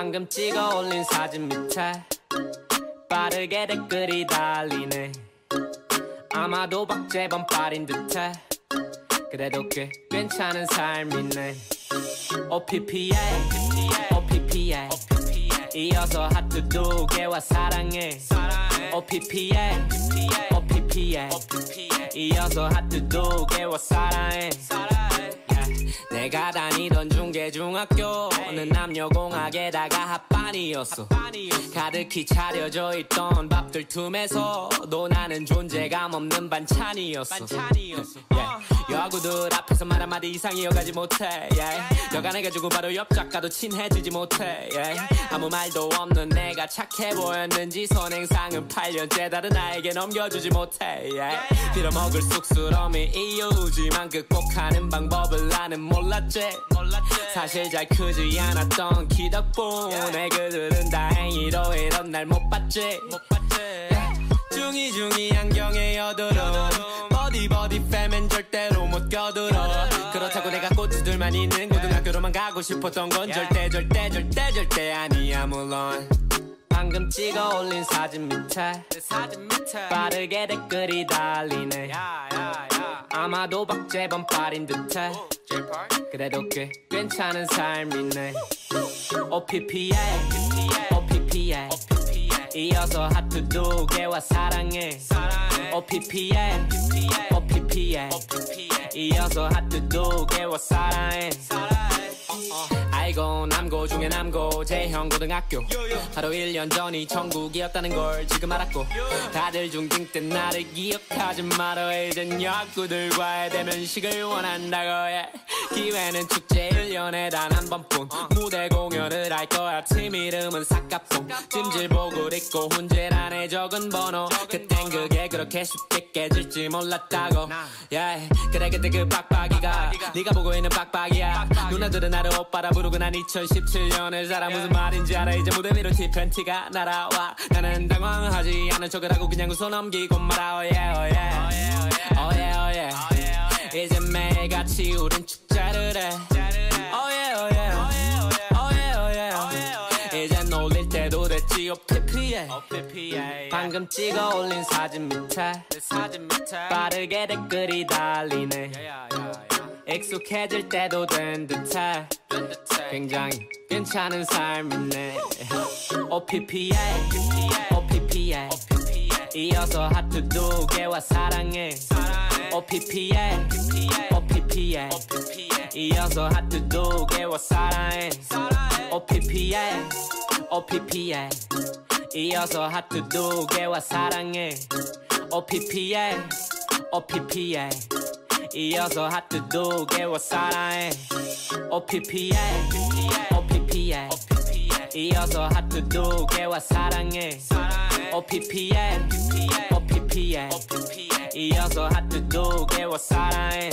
방금 찍어 올린 사진 밑에 빠르게 댓글이 달리네. 아마도 박재범 빨인 듯해. 그래도 꽤 괜찮은 삶이네. OPPA OPPA 이어서 하트 두 개와 사랑해. OPPA OPPA 이어서 하트 두 개와 사랑해 다니던 중계중학교는 남녀공학에다가 합 반이었어. 가득히 차려져 있던 밥들 틈에서도 나는 존재감 없는 반찬이었어. yeah. 여구들 앞에서 말 한마디 이상 이어가지 못해. yeah. 여간해가지고 바로 옆 작가도 친해지지 못해. yeah. 아무 말도 없는 내가 착해 보였는지 선행상은 8년째 다른 나에게 넘겨주지 못해. yeah. 빌어먹을 쑥스러움이 이유지만 극복하는 방법을 나는 몰랐지. 사실 잘 크지 않았던 키 덕분에 그들은 다행히도 이런 날 못 봤지. 중이 중이 안경에 여드름. 버디버디 팸엔 절대로 못 껴들어. 그렇다고 내가 꼬추들만 있는 고등학교로만 가고 싶었던 건 절대 절대 절대 절대 아니야 물론 방금 찍어 올린 사진 밑에. 빠르게 댓글이 달리네. 아마도 박재범 빨인 듯해. 그래도 꽤 괜찮은 삶이네. OPPA OPPA 이어서 하트 두 개와 사랑해. OPPA OPPA 이어서 하트 두 개와 사랑해 중에 남고 제형 고등학교. 바로 1년 전이 천국이었다는 걸 지금 알았고. 다들 중딩 때 나를 기억하지 말어 이젠 야구들과의 대면식을 원한다고 해 기회는 축제 1년에 단 한 번뿐. 무대 공연을 할 거야. 팀 이름은 사카풍 찜질복을 입고 훈제란에 적은 번호. 그땐 그게 그렇게 쉽게 깨질지 몰랐다고. Yeah. 그래 그때 그 빡빡이가 네가 보고 있는 빡빡이야. 누나들은 나를 오빠라 부르고 난 2017년을 살아. 무슨 말인지 알아? 이제 무대 위로 티팬티가 날아와. 나는 당황하지 않은 척을 하고 그냥 웃어 넘기고 말아. Oh yeah oh yeah. Oh yeah oh yeah 이제 매일같이 우린 축제를 해. Oh yeah oh yeah. Oh yeah oh yeah. 이제 놀릴 때도 됐지 OPPA 방금 찍어 올린 사진 밑에. 빠르게 댓글이 달리네. 익숙해질 때도 된 듯해. 굉장히 괜찮은 삶이네. OPPA OPPA 이어서 하트 두 개와 사랑해 OPPA OPPA 이어서 하트 두 개와 사랑해 OPPA OPPA 이어서 하트 두 개와 사랑해 OPPA OPPA 이어서 하트 두 개와 사랑해 OPPA OPPA 이어서 하트 두 개와 사랑해 OPPA OPPA 이어서 하트 두 개와 사랑해